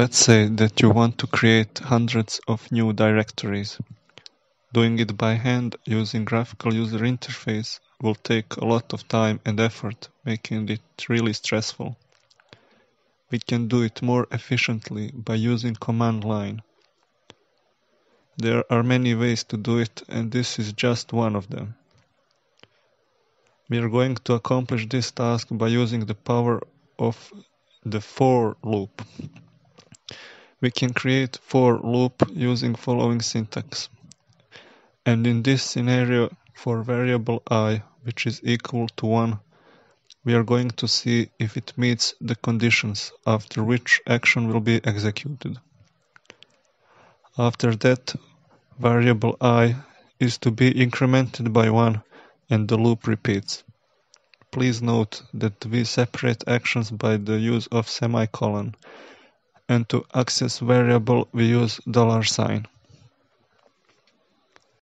Let's say that you want to create hundreds of new directories. Doing it by hand using graphical user interface will take a lot of time and effort, making it really stressful. We can do it more efficiently by using command line. There are many ways to do it and this is just one of them. We are going to accomplish this task by using the power of the for loop. We can create for loop using following syntax. And in this scenario, for variable i, which is equal to 1, we are going to see if it meets the conditions after which action will be executed. After that, variable i is to be incremented by 1 and the loop repeats. Please note that we separate actions by the use of semicolon and to access variable we use dollar sign.